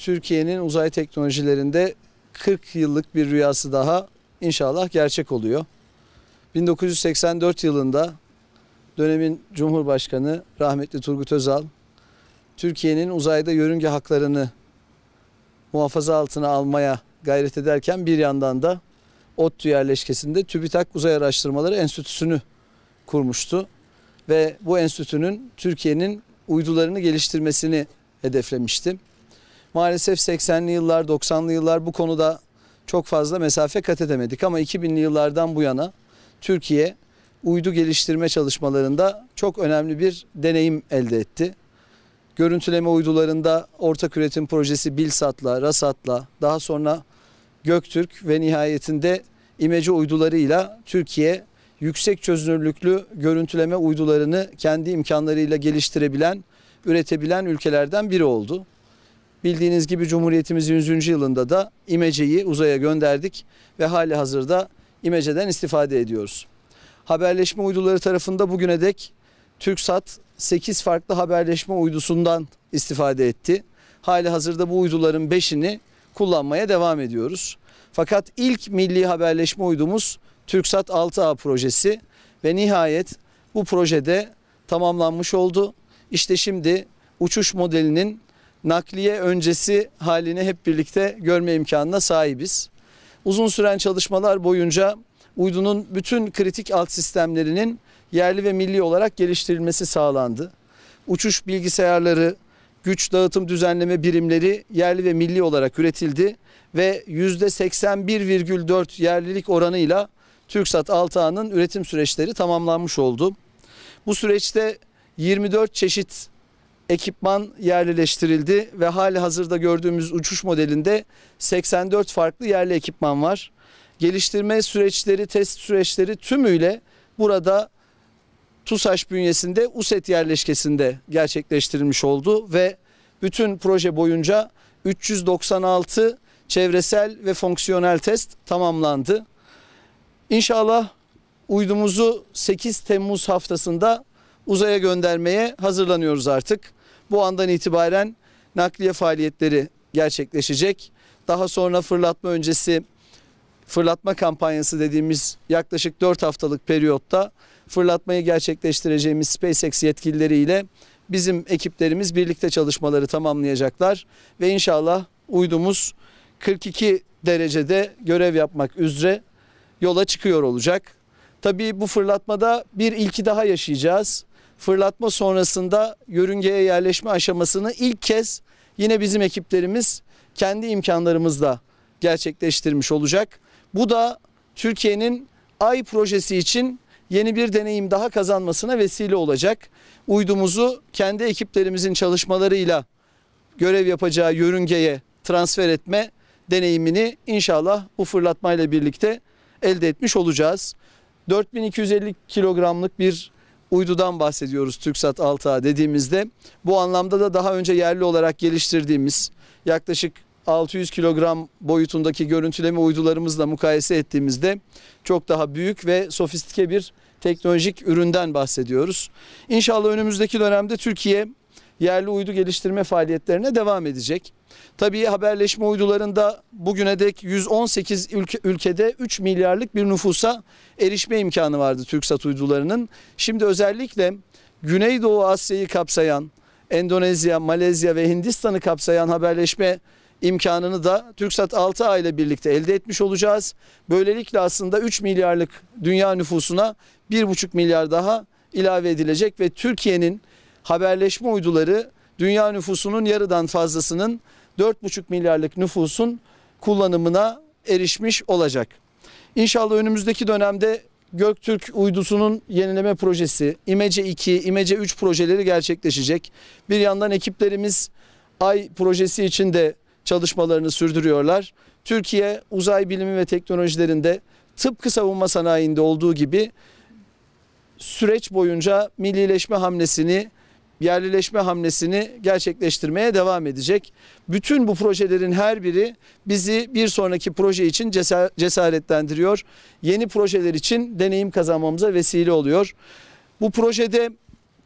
Türkiye'nin uzay teknolojilerinde 40 yıllık bir rüyası daha inşallah gerçek oluyor. 1984 yılında dönemin Cumhurbaşkanı rahmetli Turgut Özal Türkiye'nin uzayda yörünge haklarını muhafaza altına almaya gayret ederken bir yandan da ODTÜ yerleşkesinde TÜBİTAK Uzay Araştırmaları Enstitüsü'nü kurmuştu. Ve bu enstitünün Türkiye'nin uydularını geliştirmesini hedeflemişti. Maalesef 80'li yıllar, 90'lı yıllar bu konuda çok fazla mesafe kat edemedik ama 2000'li yıllardan bu yana Türkiye uydu geliştirme çalışmalarında çok önemli bir deneyim elde etti. Görüntüleme uydularında ortak üretim projesi Bilsat'la, Rasat'la, daha sonra Göktürk ve nihayetinde İmece uydularıyla Türkiye yüksek çözünürlüklü görüntüleme uydularını kendi imkanlarıyla geliştirebilen, üretebilen ülkelerden biri oldu. Bildiğiniz gibi Cumhuriyetimizin 100. yılında da İmece'yi uzaya gönderdik ve hali hazırda İmece'den istifade ediyoruz. Haberleşme uyduları tarafında bugüne dek TürkSat 8 farklı haberleşme uydusundan istifade etti. Hali hazırda bu uyduların 5'ini kullanmaya devam ediyoruz. Fakat ilk milli haberleşme uydumuz TürkSat 6A projesi ve nihayet bu projede tamamlanmış oldu. İşte şimdi uçuş modelinin nakliye öncesi halini hep birlikte görme imkanına sahibiz. Uzun süren çalışmalar boyunca uydunun bütün kritik alt sistemlerinin yerli ve milli olarak geliştirilmesi sağlandı. Uçuş bilgisayarları, güç dağıtım düzenleme birimleri yerli ve milli olarak üretildi ve %81,4 yerlilik oranıyla TürkSat 6A'nın üretim süreçleri tamamlanmış oldu. Bu süreçte 24 çeşit ekipman yerlileştirildi ve hali hazırda gördüğümüz uçuş modelinde 84 farklı yerli ekipman var. Geliştirme süreçleri, test süreçleri tümüyle burada TUSAŞ bünyesinde USET yerleşkesinde gerçekleştirilmiş oldu ve bütün proje boyunca 396 çevresel ve fonksiyonel test tamamlandı. İnşallah uydumuzu 8 Temmuz haftasında uzaya göndermeye hazırlanıyoruz artık. Bu andan itibaren nakliye faaliyetleri gerçekleşecek. Daha sonra fırlatma öncesi fırlatma kampanyası dediğimiz yaklaşık 4 haftalık periyotta fırlatmayı gerçekleştireceğimiz SpaceX yetkilileriyle bizim ekiplerimiz birlikte çalışmaları tamamlayacaklar ve inşallah uydumuz 42 derecede görev yapmak üzere yola çıkıyor olacak. Tabii bu fırlatmada bir ilki daha yaşayacağız. Fırlatma sonrasında yörüngeye yerleşme aşamasını ilk kez yine bizim ekiplerimiz kendi imkanlarımızla gerçekleştirmiş olacak. Bu da Türkiye'nin Ay projesi için yeni bir deneyim daha kazanmasına vesile olacak. Uydumuzu kendi ekiplerimizin çalışmalarıyla görev yapacağı yörüngeye transfer etme deneyimini inşallah bu fırlatmayla birlikte elde etmiş olacağız. 4250 kilogramlık bir uydudan bahsediyoruz TürkSat 6A dediğimizde. Bu anlamda da daha önce yerli olarak geliştirdiğimiz yaklaşık 600 kilogram boyutundaki görüntüleme uydularımızla mukayese ettiğimizde çok daha büyük ve sofistike bir teknolojik üründen bahsediyoruz. İnşallah önümüzdeki dönemde Türkiye yerli uydu geliştirme faaliyetlerine devam edecek. Tabii haberleşme uydularında bugüne dek 118 ülke, ülkede 3 milyarlık bir nüfusa erişme imkanı vardı TürkSat uydularının. Şimdi özellikle Güneydoğu Asya'yı kapsayan, Endonezya, Malezya ve Hindistan'ı kapsayan haberleşme imkanını da TürkSat 6A ile birlikte elde etmiş olacağız. Böylelikle aslında 3 milyarlık dünya nüfusuna 1,5 milyar daha ilave edilecek ve Türkiye'nin haberleşme uyduları dünya nüfusunun yarıdan fazlasının 4,5 milyarlık nüfusun kullanımına erişmiş olacak. İnşallah önümüzdeki dönemde Göktürk uydusunun yenileme projesi, İmece 2, İmece 3 projeleri gerçekleşecek. Bir yandan ekiplerimiz Ay projesi için de çalışmalarını sürdürüyorlar. Türkiye uzay bilimi ve teknolojilerinde tıpkı savunma sanayinde olduğu gibi süreç boyunca millileşme hamlesini yerlileşme hamlesini gerçekleştirmeye devam edecek. Bütün bu projelerin her biri bizi bir sonraki proje için cesaretlendiriyor. Yeni projeler için deneyim kazanmamıza vesile oluyor. Bu projede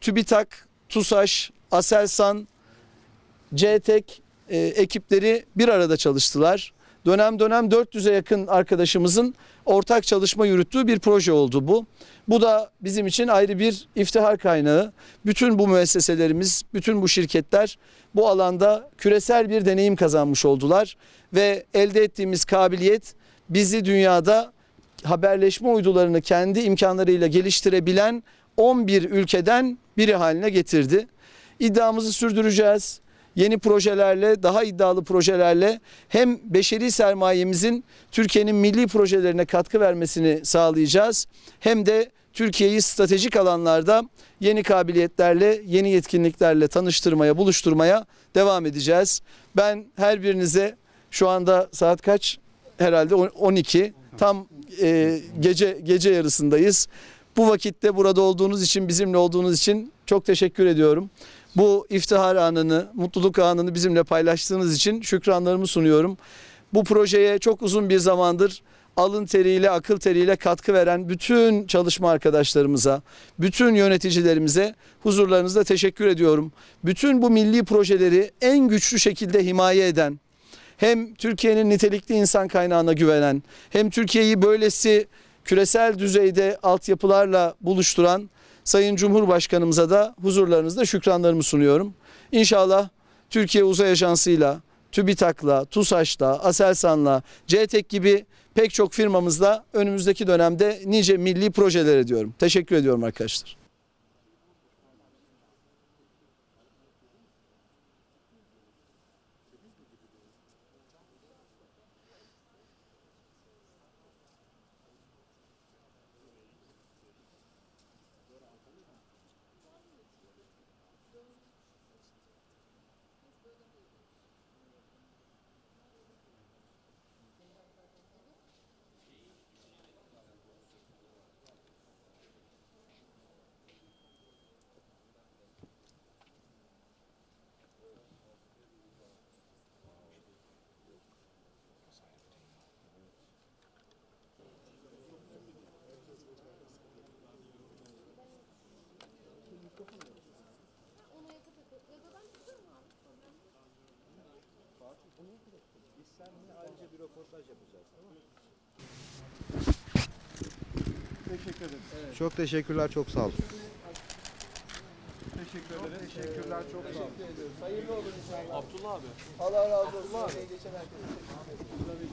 TÜBİTAK, TUSAŞ, ASELSAN, CTEK e, ekipleri bir arada çalıştılar. Dönem dönem 400'e yakın arkadaşımızın ortak çalışma yürüttüğü bir proje oldu bu. Bu da bizim için ayrı bir iftihar kaynağı. Bütün bu müesseselerimiz, bütün bu şirketler bu alanda küresel bir deneyim kazanmış oldular ve elde ettiğimiz kabiliyet bizi dünyada haberleşme uydularını kendi imkanlarıyla geliştirebilen 11 ülkeden biri haline getirdi. İddiamızı sürdüreceğiz. Yeni projelerle, daha iddialı projelerle hem beşeri sermayemizin Türkiye'nin milli projelerine katkı vermesini sağlayacağız. Hem de Türkiye'yi stratejik alanlarda yeni kabiliyetlerle, yeni yetkinliklerle tanıştırmaya, buluşturmaya devam edeceğiz. Ben her birinize şu anda saat kaç? Herhalde 12. Tam e, gece gece yarısındayız. Bu vakitte burada olduğunuz için, bizimle olduğunuz için çok teşekkür ediyorum. Bu iftihar anını, mutluluk anını bizimle paylaştığınız için şükranlarımı sunuyorum. Bu projeye çok uzun bir zamandır alın teriyle, akıl teriyle katkı veren bütün çalışma arkadaşlarımıza, bütün yöneticilerimize huzurlarınızda teşekkür ediyorum. Bütün bu milli projeleri en güçlü şekilde himaye eden, hem Türkiye'nin nitelikli insan kaynağına güvenen, hem Türkiye'yi böylesi küresel düzeyde altyapılarla buluşturan Sayın Cumhurbaşkanımıza da huzurlarınızda şükranlarımı sunuyorum. İnşallah Türkiye Uzay Ajansı'yla, TÜBİTAK'la, TUSAŞ'la, ASELSAN'la, CETEK gibi pek çok firmamızla önümüzdeki dönemde nice milli projeler ediyorum. Teşekkür ediyorum arkadaşlar. Çok teşekkürler, çok sağ olun. Teşekkürler, çok sağ olun. Hayırlı olun inşallah. Abdullah abi. Allah razı olsun. Geçen herkese teşekkür ederim.